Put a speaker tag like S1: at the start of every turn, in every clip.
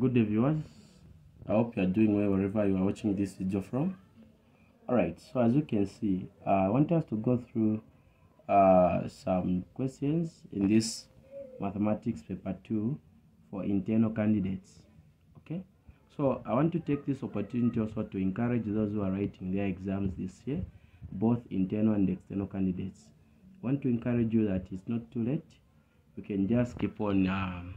S1: good day viewers i hope you are doing well wherever you are watching this video from. All right so as you can see uh, i want us to go through uh, some questions in this mathematics paper 2 for internal candidates okay? So i want to take this opportunity also to encourage those who are writing their exams this year both internal and external candidates. I want to encourage you that it's not too late. You can just keep on um,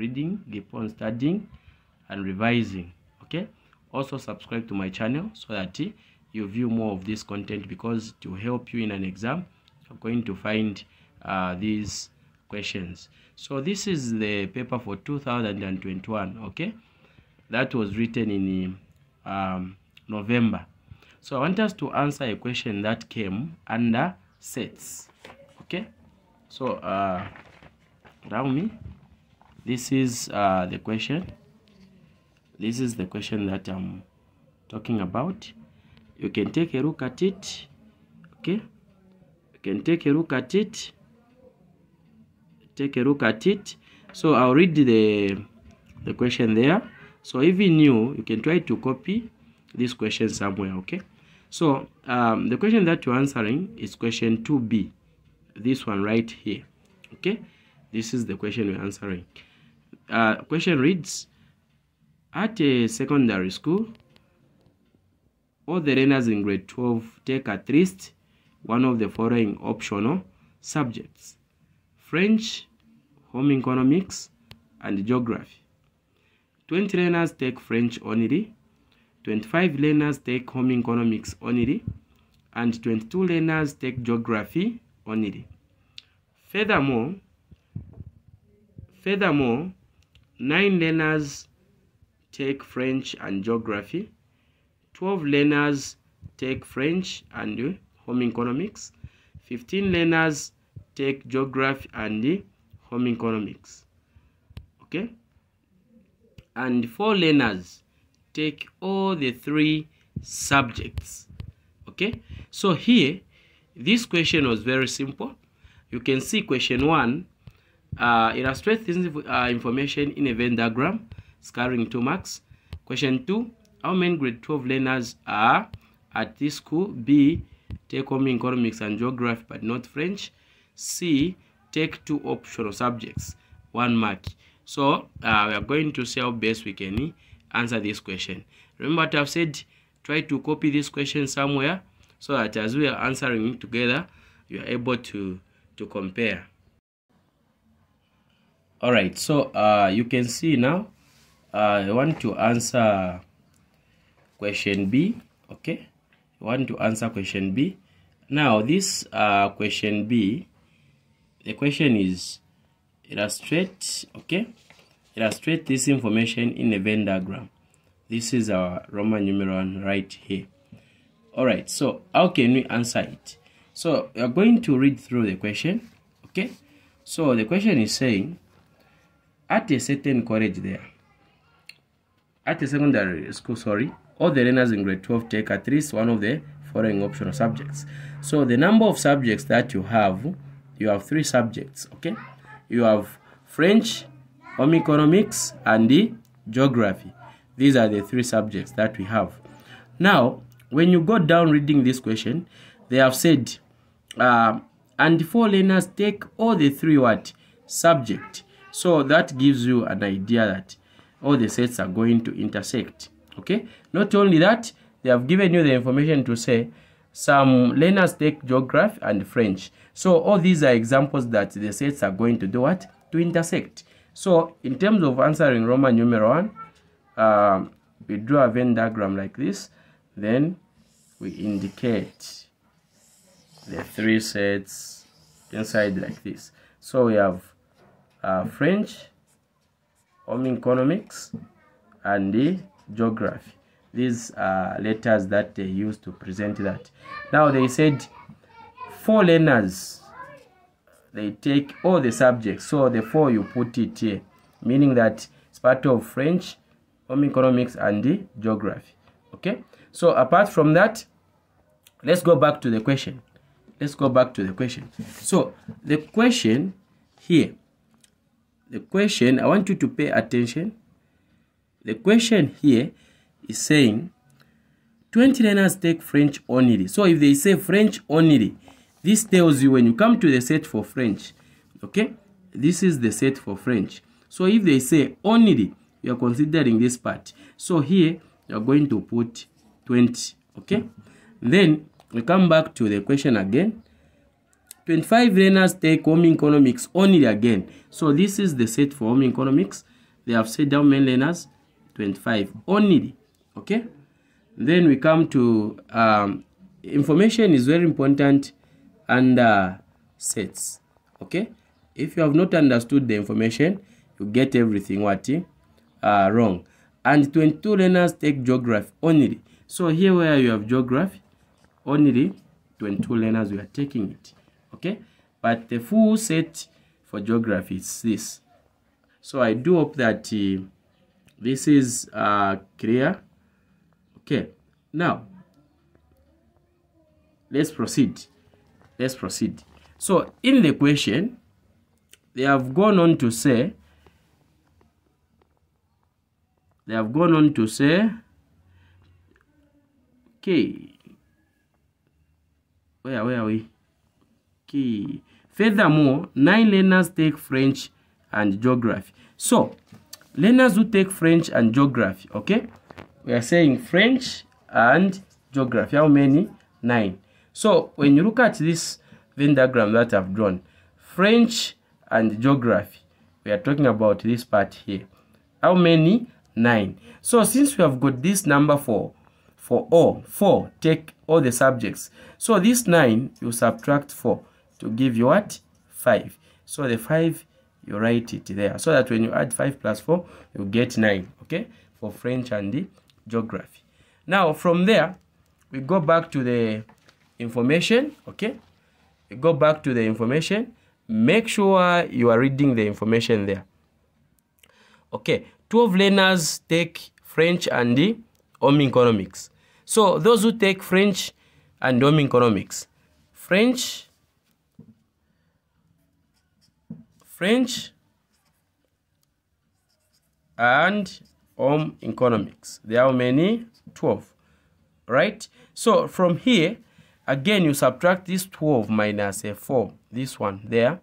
S1: reading keep on studying and revising okay? Also subscribe to my channel so that you view more of this content because to help you in an exam. You're going to find uh, these questions. So this is the paper for 2021 okay? That was written in um, November. So I want us to answer a question that came under sets okay? So uh, allow me this is uh, the question. This is the question that I'm talking about. You can take a look at it okay? You can take a look at it. Take a look at it. So I'll read the the question there. So even you you can try to copy this question somewhere okay? So um, the question that you're answering is question 2b this one right here okay? This is the question we're answering uh, question reads at a secondary school all the learners in grade 12 take at least one of the following optional subjects french home economics and geography. 20 learners take french only 25 learners take home economics only and 22 learners take geography only. Furthermore Furthermore, nine learners take French and geography, 12 learners take French and uh, home economics, 15 learners take geography and uh, home economics. Okay? And four learners take all the three subjects. Okay? So here, this question was very simple. You can see question one uh, illustrate this uh, information in a Venn diagram, scoring 2 marks. Question 2. How many grade 12 learners are at this school? B. Take home economics and geography but not French. C. Take two optional subjects, 1 mark. So, uh, we are going to see how best we can answer this question. Remember what I've said? Try to copy this question somewhere so that as we are answering together, you are able to, to compare all right so uh, you can see now uh, I want to answer question B okay? I want to answer question B. Now this uh, question B the question is illustrate okay? Illustrate this information in a Venn diagram. This is our Roman numeral right here. All right so how can we answer it? So we are going to read through the question okay? So the question is saying at a certain college there, at a secondary school, sorry, all the learners in grade 12 take at least one of the following optional subjects. So the number of subjects that you have, you have three subjects, okay? You have French, home economics, and the geography. These are the three subjects that we have. Now, when you go down reading this question, they have said, uh, and four learners take all the three what subject so that gives you an idea that all the sets are going to intersect. Okay. Not only that, they have given you the information to say some learners take geography and French. So all these are examples that the sets are going to do what? To intersect. So in terms of answering Roman numeral 1, um, we draw a Venn diagram like this. Then we indicate the three sets inside like this. So we have uh, French, home economics, and the geography. These are letters that they use to present that. Now they said four learners, they take all the subjects. So the four you put it here, meaning that it's part of French, home economics, and the geography. Okay. So apart from that, let's go back to the question. Let's go back to the question. So the question here the question, I want you to pay attention. the question here is saying 20 learners take French only. So if they say French only, this tells you when you come to the set for French, okay, this is the set for French. So if they say only, you are considering this part. So here, you are going to put 20, okay? Then we come back to the question again. 25 learners take home economics only again. So this is the set for home economics. They have set down many learners? 25 only, okay? Then we come to um, information is very important under sets, okay? If you have not understood the information, you get everything what uh, wrong. And 22 learners take geography only. So here where you have geography, only 22 learners we are taking it. Okay? But the full set for geography is this. So I do hope that uh, this is uh, clear. Okay. Now, let's proceed. Let's proceed. So in the question, they have gone on to say, they have gone on to say, okay, where, where are we? Furthermore, nine learners take French and geography. So, learners who take French and geography, okay? We are saying French and geography. How many? Nine. So, when you look at this Venn diagram that I've drawn, French and geography, we are talking about this part here. How many? Nine. So, since we have got this number for for all, four, take all the subjects. So, this nine, you subtract four to give you what? 5. So the 5, you write it there. So that when you add 5 plus 4, you get 9. Okay? For French and the geography. Now, from there, we go back to the information. Okay? We go back to the information. Make sure you are reading the information there. Okay. 12 learners take French and the home economics. So those who take French and home economics, French French and home economics. There are many? 12. Right? So from here, again, you subtract this 12 minus a 4, this one there,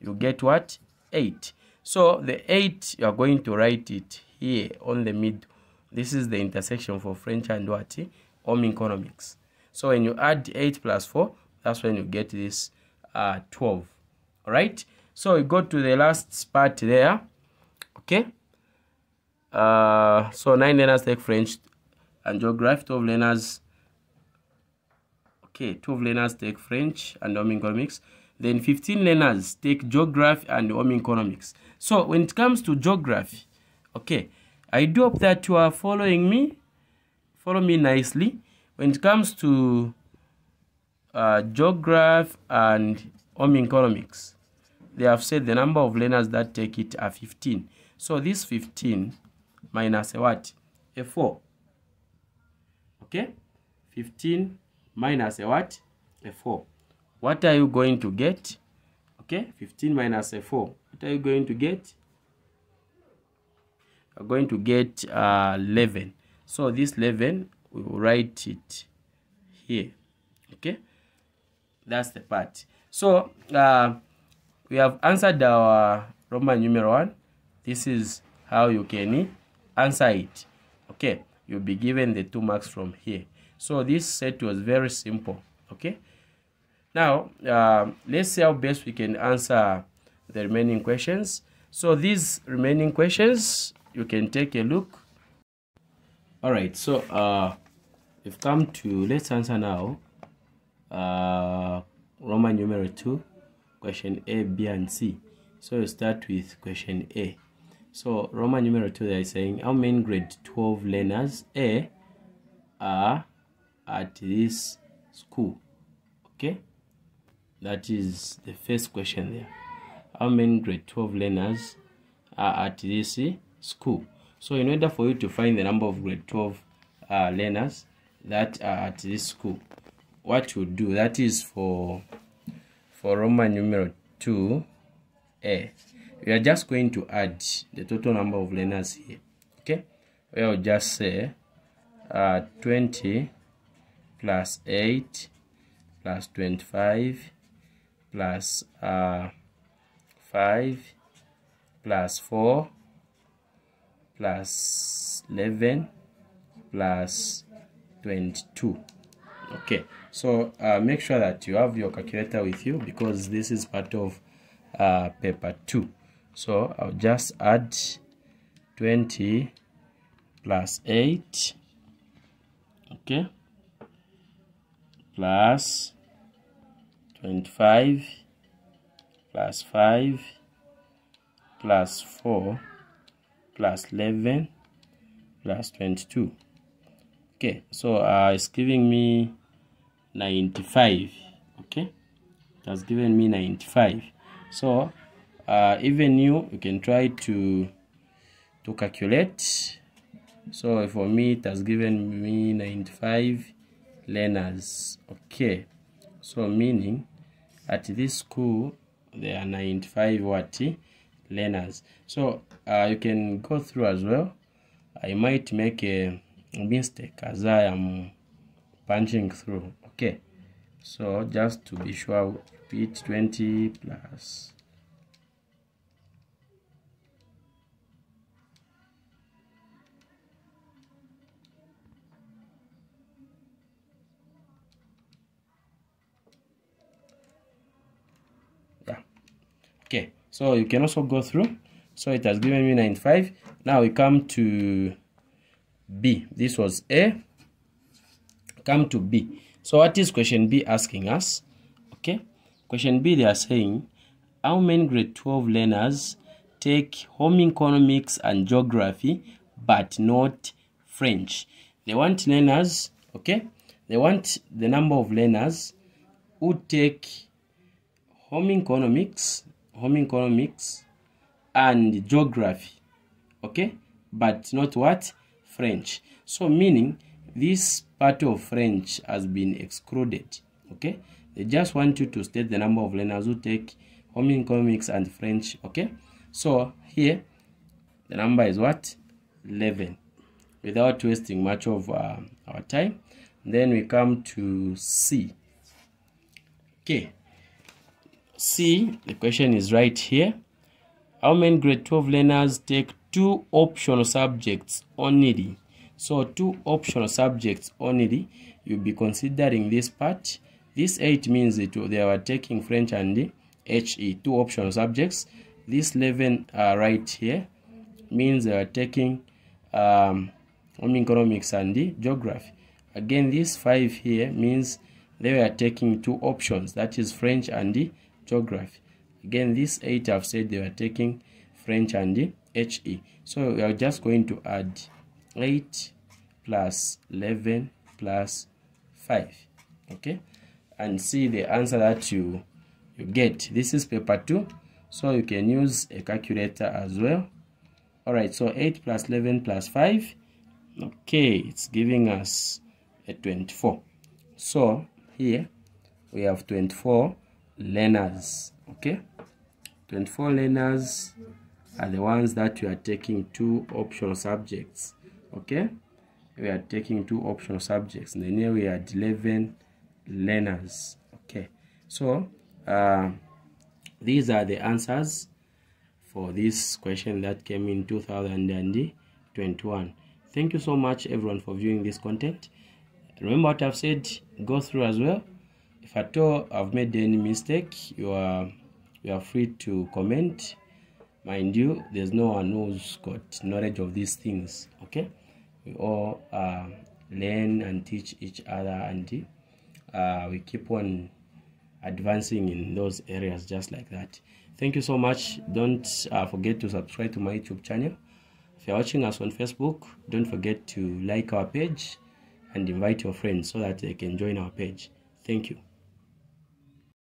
S1: you get what? 8. So the 8, you are going to write it here on the mid. This is the intersection for French and what? Home economics. So when you add 8 plus 4, that's when you get this uh, 12. All right? So we go to the last part there. Okay. Uh, so nine learners take French and geography. Twelve learners. Okay, twelve learners take French and home economics. Then fifteen learners take geography and home economics. So when it comes to geography, okay, I do hope that you are following me. Follow me nicely. When it comes to uh, geography and home economics, they have said the number of learners that take it are 15. So this 15 minus a what? A 4. Okay? 15 minus a what? A 4. What are you going to get? Okay? 15 minus a 4. What are you going to get? You're going to get uh, 11. So this 11, we will write it here. Okay? That's the part. So, uh, we have answered our Roman numeral 1. This is how you can answer it. Okay, you'll be given the two marks from here. So this set was very simple. Okay, now uh, let's see how best we can answer the remaining questions. So these remaining questions, you can take a look. All right, so uh, we've come to, let's answer now uh, Roman numeral 2 question A, B, and C. So you start with question A. So Roman numeral 2 they are saying how many grade 12 learners A are at this school. Okay? That is the first question there. How many grade 12 learners are at this school? So in order for you to find the number of grade 12 uh, learners that are at this school, what you do, that is for for Roman numeral 2a, we are just going to add the total number of learners here. Okay, We we'll just say uh, 20 plus 8 plus 25 plus uh, 5 plus 4 plus 11 plus 22 okay so uh, make sure that you have your calculator with you because this is part of uh, paper 2 so I'll just add 20 plus 8 okay plus 25 plus 5 plus 4 plus 11 plus 22 okay so uh, it's giving me 95 okay? It has given me 95 so uh, even you you can try to to calculate. So for me it has given me 95 learners okay? So meaning at this school there are 95 what? Learners. So uh, you can go through as well. I might make a mistake as i am punching through okay. So just to be sure repeat 20 plus. Okay. So you can also go through. So it has given me 95 now we come to b. This was a. Come to b so what is question b asking us? Okay. Question b they are saying how many grade 12 learners take home economics and geography but not french? They want learners okay? They want the number of learners who take home economics home economics and geography okay? But not what? French. So meaning this part of french has been excluded okay? They just want you to state the number of learners who take home economics and french okay? So here the number is what? 11 without wasting much of uh, our time. Then we come to c. Okay. C, the question is right here. How many grade 12 learners take two optional subjects only? So two optional subjects only, you'll be considering this part. This 8 means that they were taking French and HE, two optional subjects. This 11 uh, right here means they are taking um, economics and geography. Again, this 5 here means they were taking two options, that is French and geography again this eight have said they were taking french and he so we are just going to add 8 plus 11 plus 5 okay? And see the answer that you you get. This is paper 2 so you can use a calculator as well. All right so 8 plus 11 plus 5 okay it's giving us a 24 so here we have 24 learners okay? 24 learners are the ones that you are taking two optional subjects okay? We are taking two optional subjects. And then here we had 11 learners. Okay? So uh, these are the answers for this question that came in 2021 thank you so much everyone for viewing this content. Remember what i've said go through as well. If at all I've made any mistake, you are you are free to comment. Mind you, there's no one who's got knowledge of these things. Okay, we all uh, learn and teach each other, and uh, we keep on advancing in those areas just like that. Thank you so much. Don't uh, forget to subscribe to my YouTube channel. If you're watching us on Facebook, don't forget to like our page and invite your friends so that they can join our page. Thank you.